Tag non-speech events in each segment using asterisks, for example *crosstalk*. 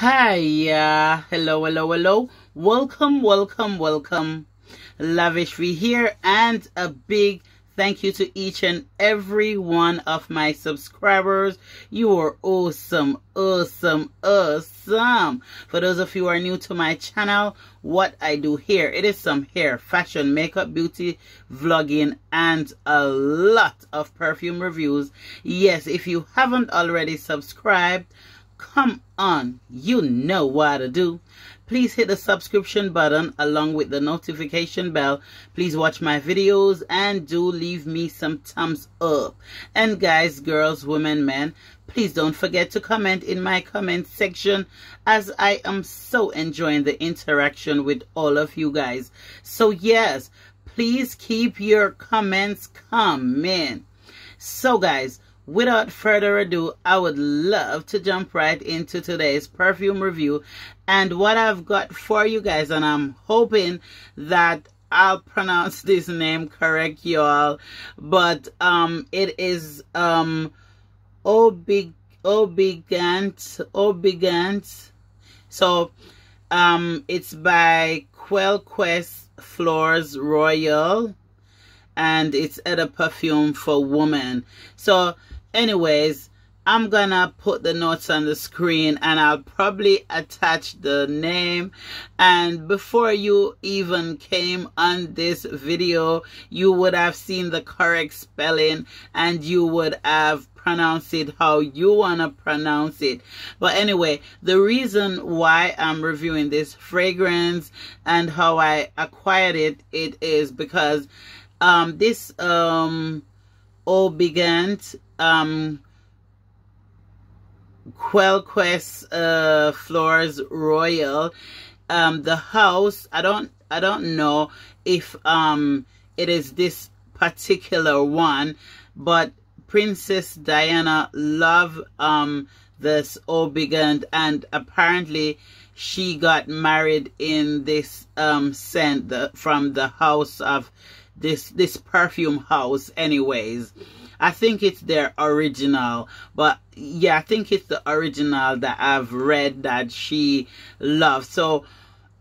Hiya, uh, hello, hello, hello. Welcome, welcome, welcome. Lavish V here, and a big thank you to each and every one of my subscribers. You are awesome, awesome, awesome. For those of you who are new to my channel, what I do here, it is some hair, fashion, makeup, beauty, vlogging, and a lot of perfume reviews. Yes, if you haven't already subscribed, Come on, you know what to do. Please hit the subscription button along with the notification bell. Please watch my videos and do leave me some thumbs up. And guys, girls, women, men, please don't forget to comment in my comment section as I am so enjoying the interaction with all of you guys. So yes, please keep your comments coming. So guys, without further ado, I would love to jump right into today's perfume review and what I've got for you guys. And I'm hoping that I'll pronounce *laughs* this name correct, y'all. But um, it is um, Obig Obigant Obigant. So um, it's by Quell Quest Floors Royal and it's at a perfume for women. So anyways i'm gonna put the notes on the screen and i'll probably attach the name. And before you even came on this video you would have seen the correct spelling and you would have pronounced it how you want to pronounce it. But anyway the reason why i'm reviewing this fragrance and how i acquired it it is because um this um Obigant um, Quellquest uh, Flores Royal. Um, the house, I don't, I don't know if um, it is this particular one, but Princess Diana love um, this Obigant, and apparently she got married in this um, scent the, from the house of this this perfume house, anyways. I think it's their original, but yeah, I think it's the original that I've read that she loves. So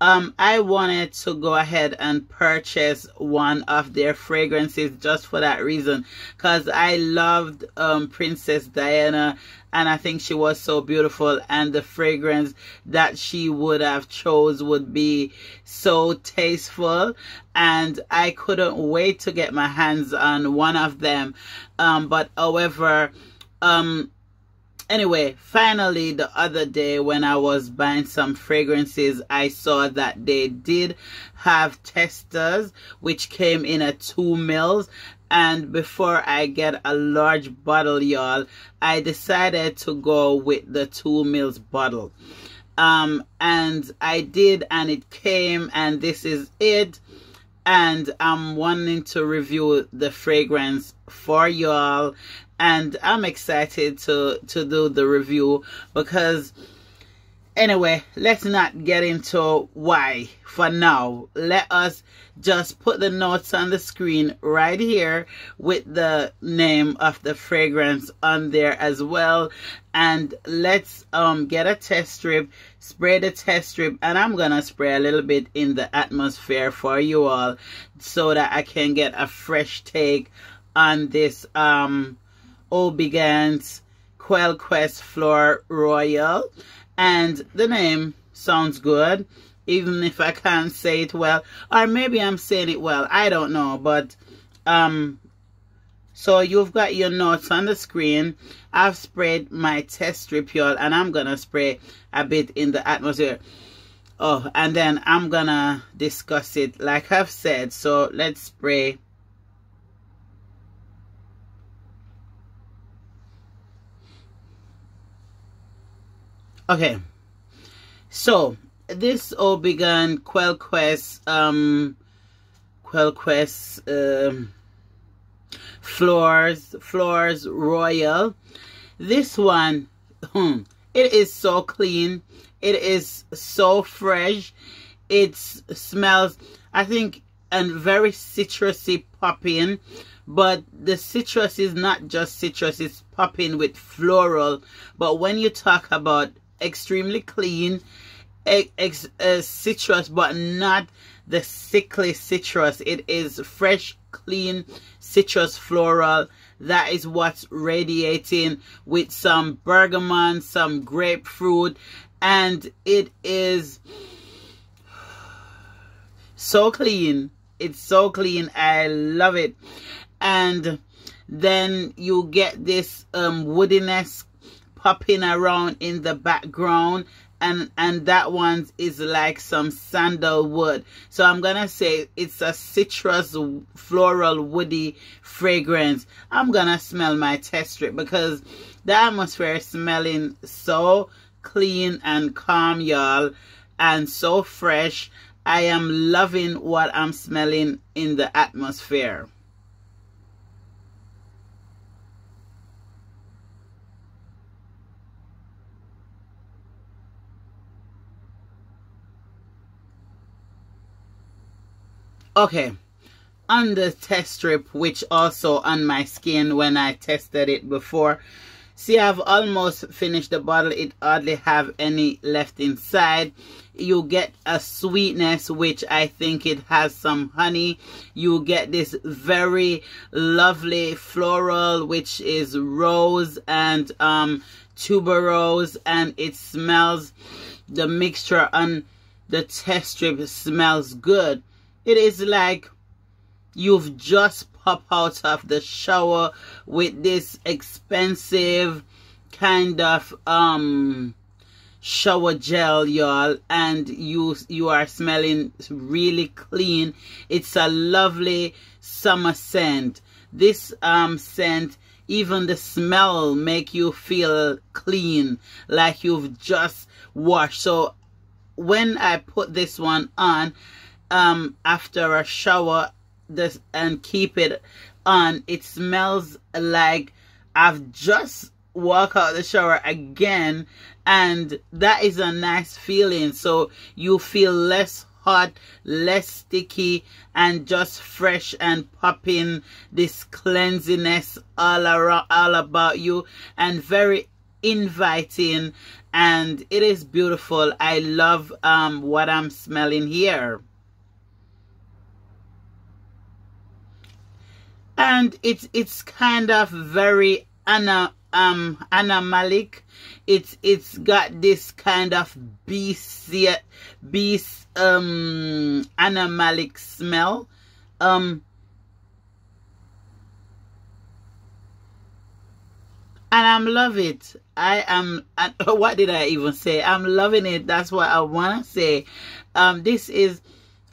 um, I wanted to go ahead and purchase one of their fragrances just for that reason because I loved um, Princess Diana and I think she was so beautiful and the fragrance that she would have chose would be so tasteful and I couldn't wait to get my hands on one of them. Um, but however um, anyway finally the other day when i was buying some fragrances i saw that they did have testers which came in at two mils. And before i get a large bottle y'all i decided to go with the two mils bottle. Um and i did and it came and this is it and i'm wanting to review the fragrance for y'all. And I'm excited to to do the review because anyway let's not get into why for now let us just put the notes on the screen right here with the name of the fragrance on there as well and let's um get a test strip spray the test strip and i'm gonna spray a little bit in the atmosphere for you all so that i can get a fresh take on this um Obigant's Quellquest floor Royal. And the name sounds good, even if I can't say it well. Or maybe I'm saying it well. I don't know. But, um, so you've got your notes on the screen. I've sprayed my test strip, y'all. And I'm to spray a bit in the atmosphere. Oh, and then I'm to discuss it like I've said. So let's spray Okay, so this all began Quellquest, um, Quellquest, um, Floors, Floors Royal. This one, hmm, it is so clean. It is so fresh. It smells, I think, and very citrusy popping but the citrus is not just citrus it's popping with floral but when you talk about extremely clean ex, uh, citrus but not the sickly citrus. It is fresh clean citrus floral that is what's radiating with some bergamot some grapefruit and it is so clean. It's so clean. I love it. And then you get this um woodiness popping around in the background and and that one is like some sandalwood. So i'm gonna say it's a citrus floral woody fragrance. I'm gonna smell my test strip because the atmosphere is smelling so clean and calm y'all and so fresh. I am loving what i'm smelling in the atmosphere okay. On the test strip which also on my skin when I tested it before. See I've almost finished the bottle. It hardly have any left inside. You get a sweetness which I think it has some honey. You get this very lovely floral which is rose and um tuberose and it smells the mixture on the test strip smells good it is like you've just popped out of the shower with this expensive kind of um shower gel y'all and you you are smelling really clean. It's a lovely summer scent. This um scent even the smell make you feel clean like you've just washed. So when i put this one on um after a shower this and keep it on. It smells like I've just walked out of the shower again and that is a nice feeling. So you feel less hot less sticky and just fresh and popping this cleansiness all around all about you and very inviting. And it is beautiful. I love um what i'm smelling here and it's it's kind of very ana um animalic it's it's got this kind of beast beast um animalic smell um and I'm love it. I am. *laughs* What did I even say? I'm loving it. That's what I want to say. Um, this is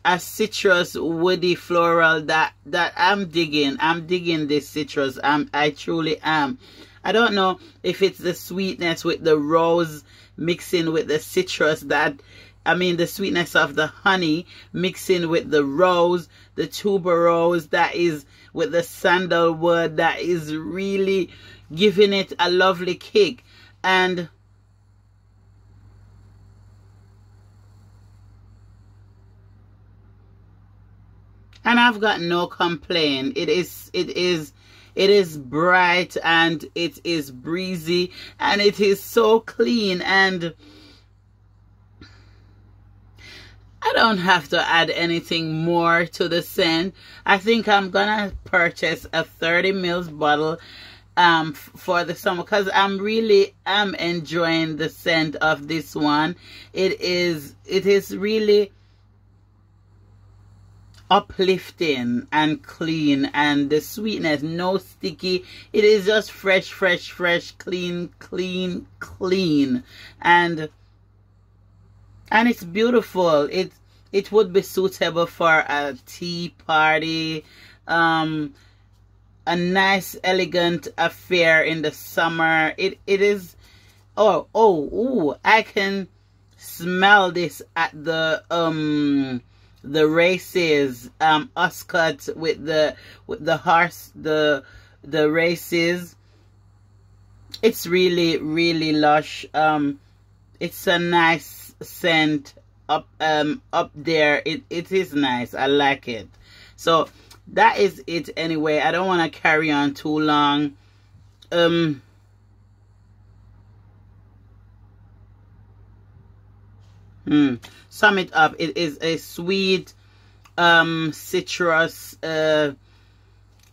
a citrus woody floral that that I'm digging. I'm digging this citrus. I'm I truly am. I don't know if it's the sweetness with the rose mixing with the citrus that I mean the sweetness of the honey mixing with the rose, the tuberose that is with the sandalwood that is really giving it a lovely kick. And and I've got no complaint. It is it is it is bright and it is breezy and it is so clean and I don't have to add anything more to the scent. I think I'm gonna purchase a 30 mils bottle um for the summer because I'm really am enjoying the scent of this one. It is it is really uplifting and clean and the sweetness no sticky. It is just fresh fresh fresh clean clean clean. And and it's beautiful. It it would be suitable for a tea party um a nice elegant affair in the summer. It it is oh oh ooh, i can smell this at the um the races um Ascot with the with the horse the the races. It's really really lush. Um it's a nice scent up um up there. It it is nice. I like it. So that is it anyway. I don't want to carry on too long. Um Mm. Sum it up. It is a sweet, um, citrus, uh,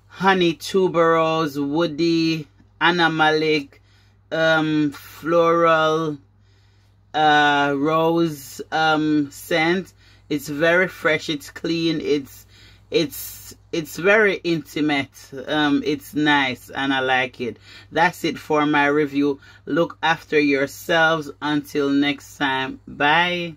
honey tuberose, woody, animalic, um, floral, uh, rose, um, scent. It's very fresh. It's clean. It's, it's, it's very intimate. Um, it's nice and I like it. That's it for my review. Look after yourselves. Until next time. Bye.